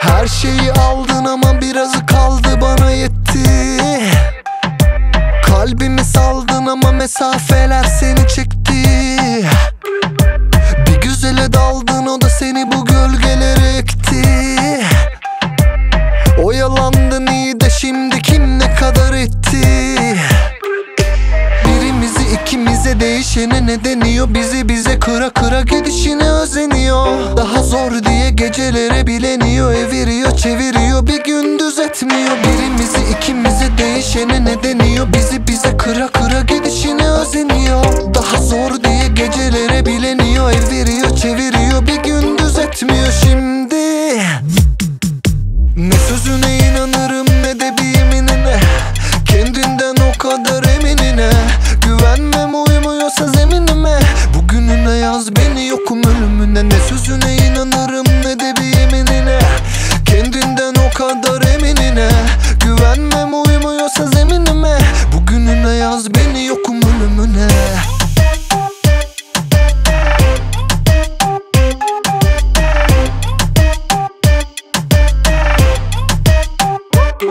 Her şeyi aldın ama birazı kaldı bana yetti. Kalbimi saldın ama mesafeler seni çekti değişene ne deniyor? Bizi bize kıra kıra gidişine özeniyor. Daha zor diye gecelere bileniyor. Eviriyor çeviriyor. Bir gündüz etmiyor Birimizi ikimize değişene ne deniyor? Bizi bize kıra kıra gidişine özeniyor. Daha zor diye gecelere bileniyor. Eviriyor çeviriyor. Bir gündüz etmiyor şimdi ne sözüne inanırım ne de bir yeminine Kendinden o kadar eminine Her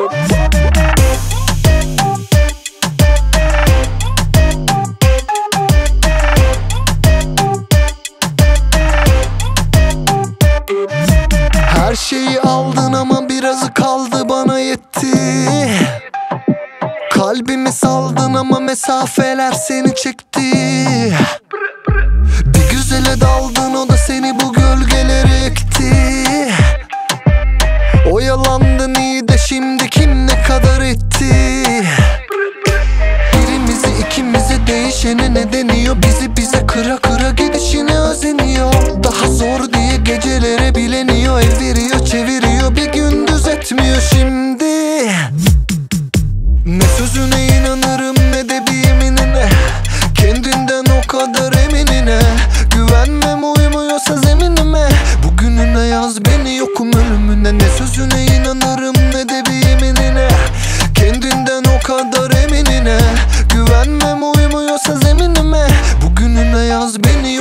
şeyi aldın ama birazı kaldı bana yetti. Kalbimi saldın ama mesafeler seni çekti. Bir güzele daldın o da seni bu gölgelere ekti. Oyalandın değişene ne deniyor? Bizi bize kıra kıra gidişine özeniyor. Daha zor diye gecelere bileniyor. Eviriyor çeviriyor. Bir gündüz etmiyor şimdi. Ne sözüne inanırım ne de bir yeminine. Kendinden o kadar eminine. Güvenmem uymuyorsa zeminime. Bugününe yaz beni yokum ölümüne. Ne sözüne inanırım ne de bir yeminine. Kendinden o kadar eminine. Güvenmem uymuyorsa zeminime. Bugününe yaz beni